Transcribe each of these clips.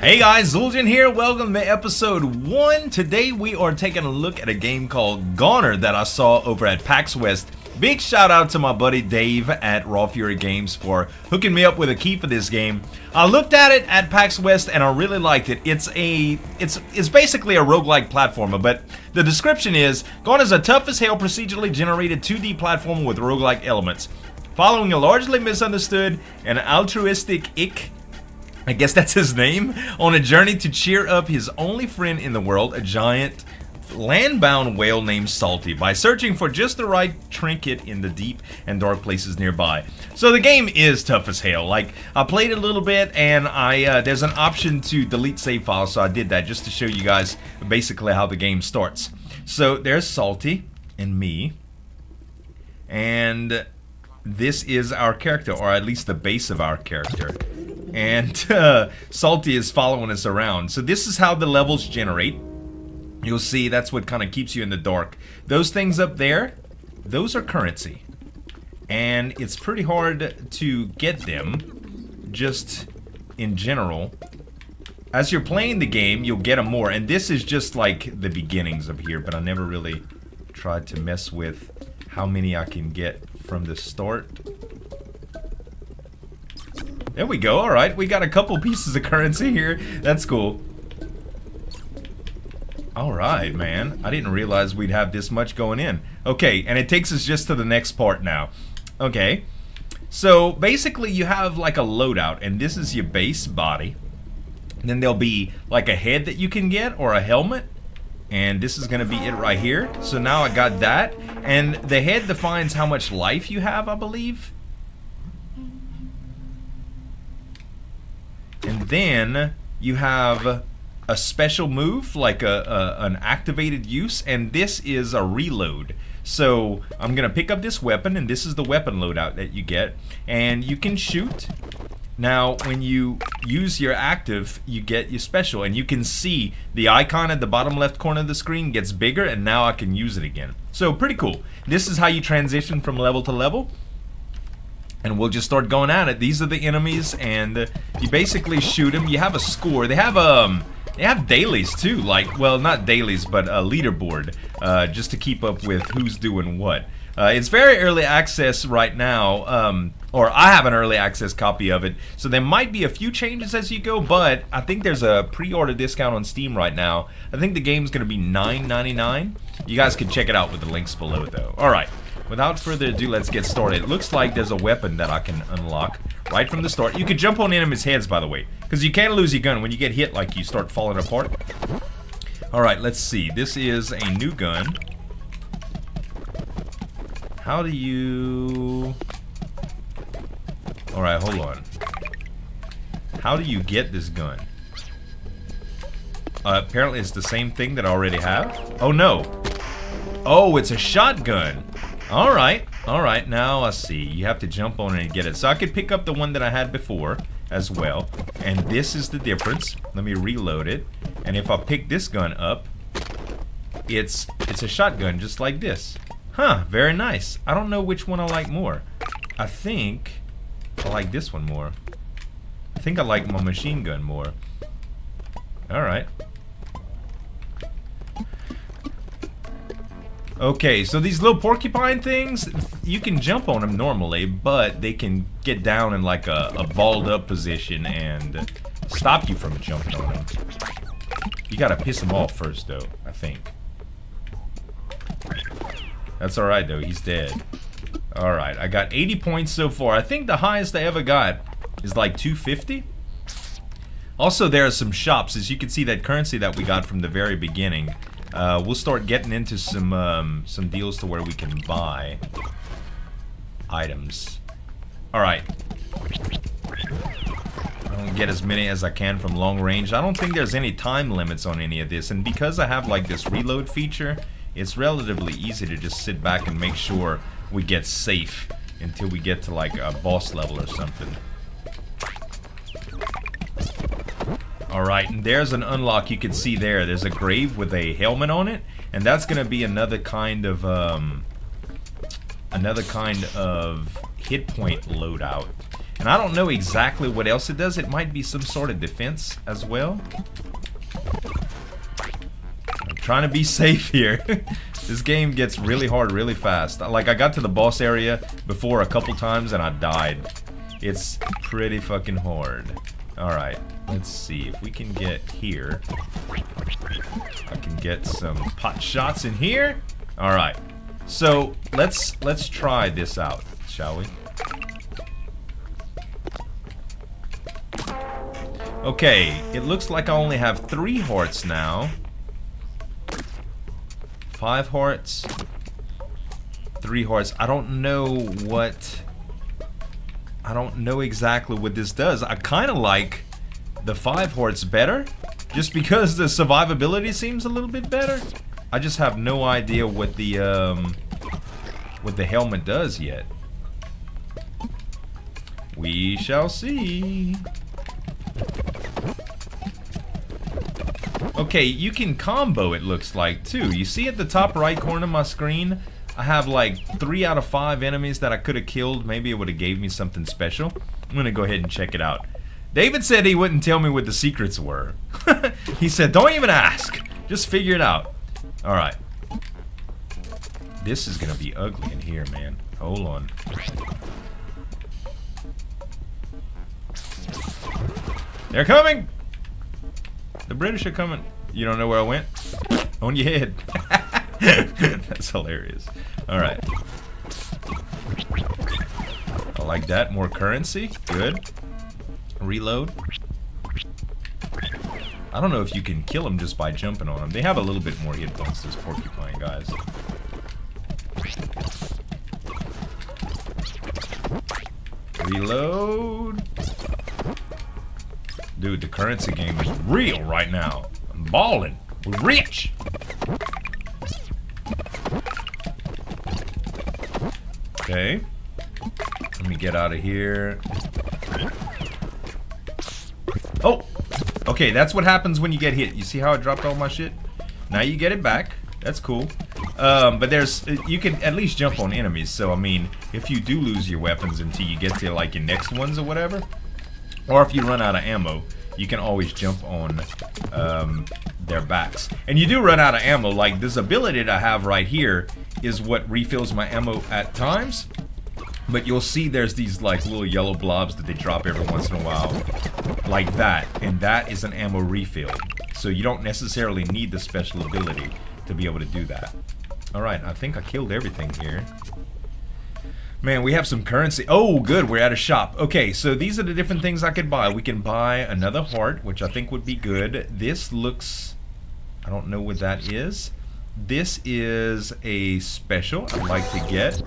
Hey guys, Zueljin here. Welcome to episode 1. Today we are taking a look at a game called GoNNER that I saw over at PAX West. Big shout out to my buddy Dave at Raw Fury Games for hooking me up with a key for this game. I looked at it at PAX West and I really liked it. It's a it's it's basically a roguelike platformer, but the description is GoNNER is a tough as hell procedurally generated 2D platformer with roguelike elements. Following a largely misunderstood and altruistic Ikk I guess that's his name, on a journey to cheer up his only friend in the world, a giant land-bound whale named Sally, by searching for just the right trinket in the deep and dark places nearby. So the game is tough as hell. Like, I played a little bit, and I uh, there's an option to delete save files, so I did that just to show you guys basically how the game starts. So there's Sally and me, and this is our character, or at least the base of our character and uh, Sally is following us around. So this is how the levels generate. You'll see that's what kind of keeps you in the dark. Those things up there, those are currency. And it's pretty hard to get them, just in general. As you're playing the game, you'll get them more. And this is just like the beginnings of here, but I never really tried to mess with how many I can get from the start. There we go. All right, we got a couple pieces of currency here. That's cool. All right, man. I didn't realize we'd have this much going in. Okay, and it takes us just to the next part now. Okay. So, basically, you have like a loadout, and this is your base body. then there'll be like a head that you can get, or a helmet. And this is to be it right here. So now I got that. And the head defines how much life you have, I believe. Then you have a special move, like a, a, an activated use, and this is a reload. So I'm gonna pick up this weapon, and this is the weapon loadout that you get, and you can shoot. Now, when you use your active, you get your special, and you can see the icon at the bottom left corner of the screen gets bigger, and now I can use it again. So pretty cool. This is how you transition from level to level and we'll just start going at it. These are the enemies, and you basically shoot them. You have a score. They have um, they have dailies too. Like, well, not dailies, but a leaderboard, uh, just to keep up with who's doing what. Uh, it's very early access right now, um, or I have an early access copy of it, so there might be a few changes as you go, but I think there's a pre-order discount on Steam right now. I think the game's going to be $9.99. You guys can check it out with the links below, though. All right without further ado, let's get started. It looks like there's a weapon that I can unlock right from the start. You can jump on enemies' heads, by the way, because you can't lose your gun. When you get hit, like, you start falling apart. Alright, let's see. This is a new gun. How do you... Alright, hold on. How do you get this gun? Uh, apparently it's the same thing that I already have. Oh, no. Oh, it's a shotgun. Alright, alright, now I see. You have to jump on it and get it. So I could pick up the one that I had before as well. And this is the difference. Let me reload it. And if I pick this gun up, it's it's a shotgun just like this. Huh, very nice. I don't know which one I like more. I think I like this one more. I think I like my machine gun more. Alright. Okay, so these little porcupine things, you can jump on them normally, but they can get down in like a, a balled up position and stop you from jumping on them. You gotta piss him off first though, I think. That's alright though, he's dead. Alright, I got 80 points so far. I think the highest I ever got is like 250. Also, there are some shops, as you can see that currency that we got from the very beginning. Uh, we'll start getting into some um, some deals to where we can buy items. All right. I'll get as many as I can from long range. I don't think there's any time limits on any of this, and because I have like this reload feature, it's relatively easy to just sit back and make sure we get safe until we get to like a boss level or something. Alright, and there's an unlock you can see there. There's a grave with a helmet on it, and that's gonna be another kind of, um, another kind of hit point loadout. And I don't know exactly what else it does. It might be some sort of defense as well. I'm trying to be safe here. this game gets really hard really fast. Like, I got to the boss area before a couple times and I died. It's pretty fucking hard. Alright, let's see if we can get here. I can get some pot shots in here. Alright. So let's let's try this out, shall we? Okay, it looks like I only have three hearts now. Five hearts. Three hearts. I don't know what I don't know exactly what this does. I kind of like the five horde's better, just because the survivability seems a little bit better. I just have no idea what the um, what the helmet does yet. We shall see. Okay, you can combo it looks like too. You see at the top right corner of my screen, I have like three out of five enemies that I could have killed. Maybe it would have gave me something special. I'm gonna go ahead and check it out. David said he wouldn't tell me what the secrets were. he said, don't even ask. Just figure it out. Alright. This is gonna be ugly in here, man. Hold on. They're coming! The British are coming. You don't know where I went? On your head. That's hilarious. Alright. I like that. More currency. Good. Reload. I don't know if you can kill them just by jumping on them. They have a little bit more hit points, those porcupine guys. Reload. Dude, the currency game is real right now. I'm balling. We're rich. Okay. Let me get out of here. Oh! Okay, that's what happens when you get hit. You see how I dropped all my shit? Now you get it back. That's cool. Um, but there's, you can at least jump on enemies. So, I mean, if you do lose your weapons until you get to, like, your next ones or whatever, or if you run out of ammo, you can always jump on um, their backs. And you do run out of ammo. Like, this ability that I have right here is what refills my ammo at times. But you'll see there's these like little yellow blobs that they drop every once in a while. Like that. And that is an ammo refill. So you don't necessarily need the special ability to be able to do that. Alright, I think I killed everything here. Man, we have some currency. Oh, good, we're at a shop. Okay, so these are the different things I could buy. We can buy another heart, which I think would be good. This looks... I don't know what that is. This is a special I'd like to get.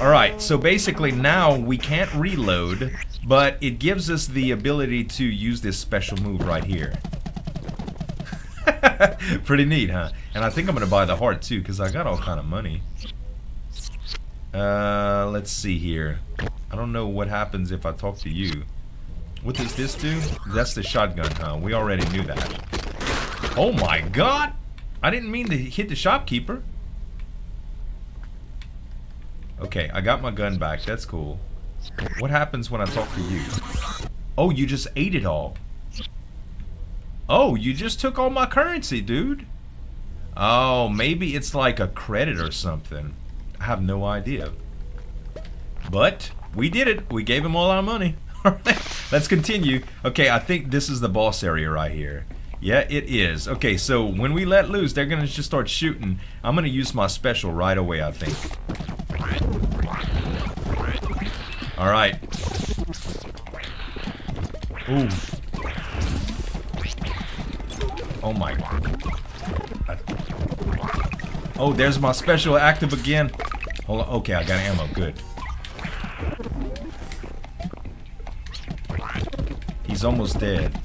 Alright, so basically now we can't reload, but it gives us the ability to use this special move right here. Pretty neat, huh? And I think I'm going to buy the heart too, because I got all kind of money. Uh, let's see here. I don't know what happens if I talk to you. What does this do? That's the shotgun, huh? We already knew that. Oh my god! I didn't mean to hit the shopkeeper. Okay, I got my gun back. That's cool. What happens when I talk to you? Oh, you just ate it all. Oh, you just took all my currency, dude. Oh, maybe it's like a credit or something. I have no idea. But, we did it. We gave him all our money. Alright, let's continue. Okay, I think this is the boss area right here. Yeah, it is. Okay, so when we let loose, they're gonna just start shooting. I'm gonna use my special right away, I think. Alright. Ooh. Oh my. Oh, there's my special active again. Hold on. Okay, I got ammo. Good. He's almost dead.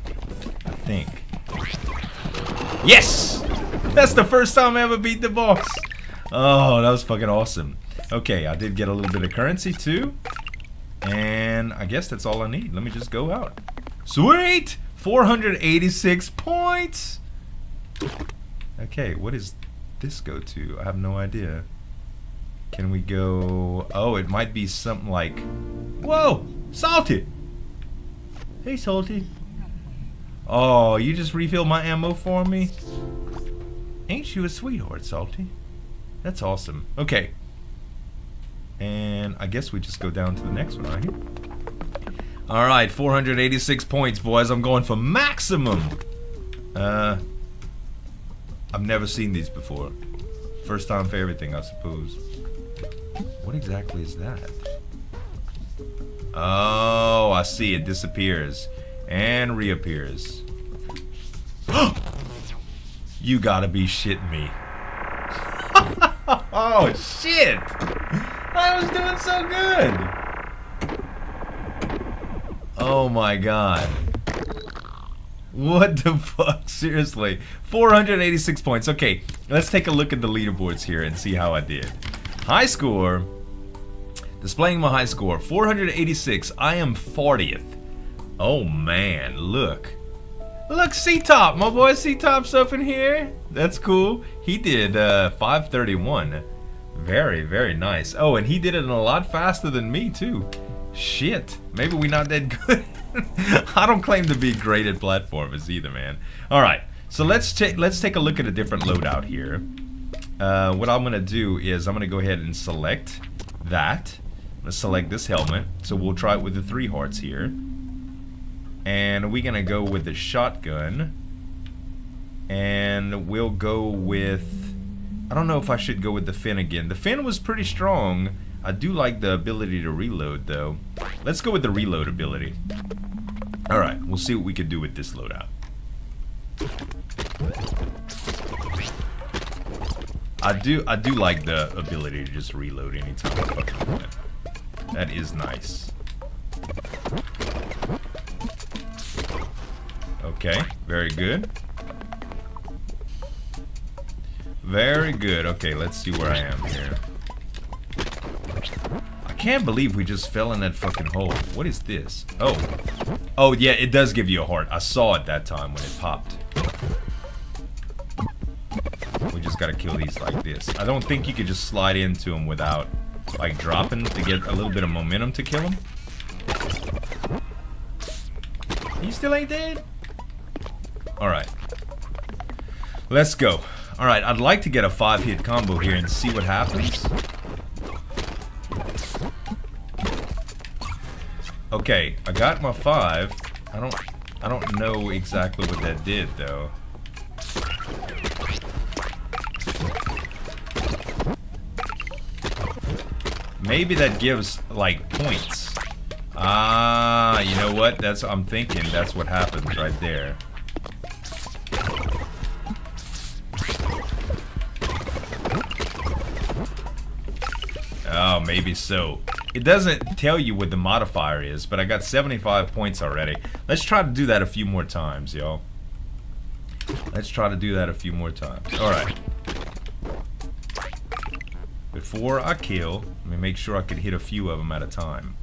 I think. Yes! That's the first time I ever beat the boss. Oh, that was fucking awesome. Okay, I did get a little bit of currency too. And I guess that's all I need. Let me just go out. Sweet! 486 points! Okay, what does this go to? I have no idea. Can we go... Oh, it might be something like... Whoa! Sally! Hey, Sally. Oh, you just refilled my ammo for me? Ain't you a sweetheart, Sally? That's awesome. Okay. And I guess we just go down to the next one right here. Alright, 486 points, boys. I'm going for maximum. Uh, I've never seen these before. First time for everything, I suppose. What exactly is that? Oh, I see. It disappears and reappears. you gotta be shitting me. oh, shit! I was doing so good! Oh my god. What the fuck? Seriously. 486 points. Okay, let's take a look at the leaderboards here and see how I did. High score. Displaying my high score. 486. I am 40th. Oh man, look. Look, C-Top. My boy C-Top's up in here. That's cool. He did uh, 531. Very, very nice. Oh, and he did it a lot faster than me, too. Shit. Maybe we're not that good. I don't claim to be great at platformers either, man. All right, so let's take let's take a look at a different loadout here. Uh, what I'm gonna do is I'm gonna go ahead and select that. Let's select this helmet. So we'll try it with the three hearts here. And we're gonna go with the shotgun. And we'll go with... I don't know if I should go with the fin again. The fin was pretty strong. I do like the ability to reload though. Let's go with the reload ability. Alright, we'll see what we can do with this loadout. I do I do like the ability to just reload anytime I fucking want. That is nice. Okay, very good. Very good. Okay, let's see where I am here. I can't believe we just fell in that fucking hole. What is this? Oh. Oh, yeah, it does give you a heart. I saw it that time when it popped. We just gotta kill these like this. I don't think you could just slide into them without, like, dropping to get a little bit of momentum to kill them. He still ain't dead? Alright. Let's go. Alright, I'd like to get a five-hit combo here and see what happens. Okay, I got my five. I don't I don't know exactly what that did though. Maybe that gives like points. Ah, you know what? That's I'm thinking that's what happens right there. Maybe so. It doesn't tell you what the modifier is, but I got 75 points already. Let's try to do that a few more times, y'all. Let's try to do that a few more times. Alright. Before I kill, let me make sure I can hit a few of them at a time.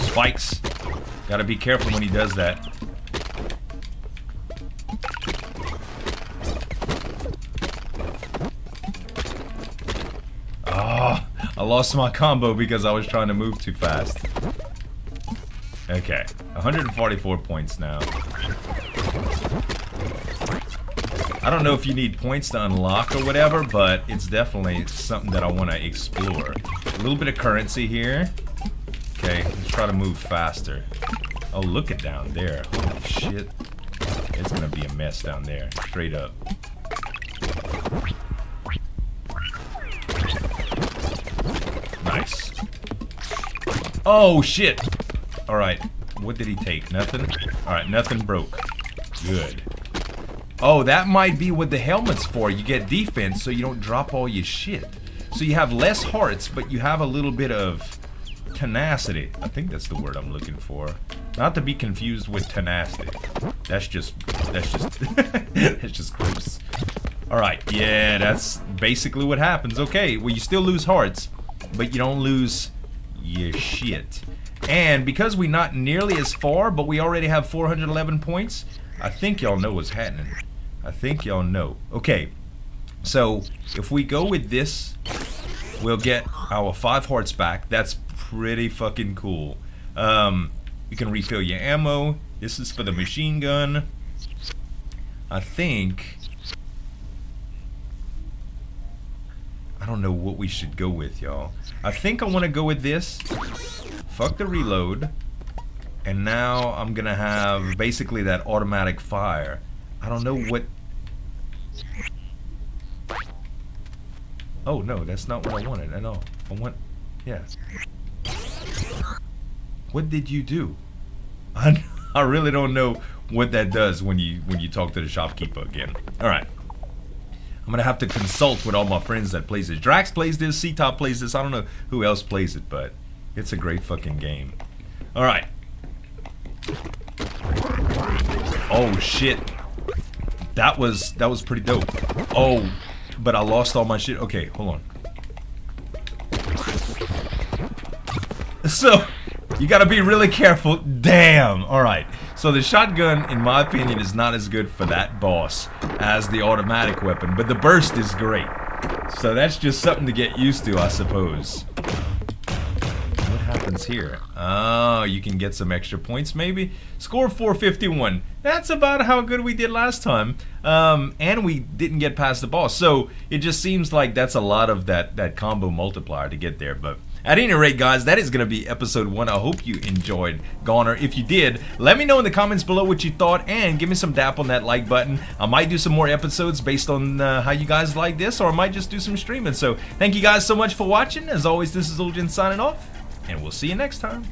Spikes. Gotta be careful when he does that. Lost my combo because I was trying to move too fast. Okay, 144 points now. I don't know if you need points to unlock or whatever, but it's definitely something that I want to explore. A little bit of currency here. Okay, let's try to move faster. Oh, look at down there. Holy shit. It's gonna be a mess down there. Straight up. Oh, shit. All right. What did he take? Nothing? All right, nothing broke. Good. Oh, that might be what the helmet's for. You get defense so you don't drop all your shit. So you have less hearts, but you have a little bit of tenacity. I think that's the word I'm looking for. Not to be confused with tenacity. That's just, that's just, that's just gross. Alright, yeah, that's basically what happens. Okay, well you still lose hearts, but you don't lose your shit. And because we're not nearly as far, but we already have 411 points, I think y'all know what's happening. I think y'all know. Okay, So if we go with this, we'll get our five hearts back. That's pretty fucking cool. Um, you can refill your ammo. This is for the machine gun. I think... I don't know what we should go with, y'all. I think I want to go with this. Fuck the reload. And now I'm going to have basically that automatic fire. I don't know what... Oh, no, that's not what I wanted at all. I want... Yeah. What did you do? I, I really don't know what that does when you when you talk to the shopkeeper again. All right. I'm gonna have to consult with all my friends that plays this. Drax plays this, C-Top plays this. I don't know who else plays it, but it's a great fucking game. All right. Oh shit. That was that was pretty dope. Oh, but I lost all my shit. Okay, hold on. So, you gotta be really careful. Damn. All right. So the shotgun, in my opinion, is not as good for that boss as the automatic weapon, but the burst is great. So that's just something to get used to, I suppose. What happens here? Oh, you can get some extra points, maybe? Score 451. That's about how good we did last time. Um, and we didn't get past the boss. So it just seems like that's a lot of that, that combo multiplier to get there, but... At any rate, guys, that is going to be episode one. I hope you enjoyed GoNNER. If you did, let me know in the comments below what you thought and give me some dap on that like button. I might do some more episodes based on uh, how you guys like this, or I might just do some streaming. So thank you guys so much for watching. As always, this is Zueljin signing off, and we'll see you next time.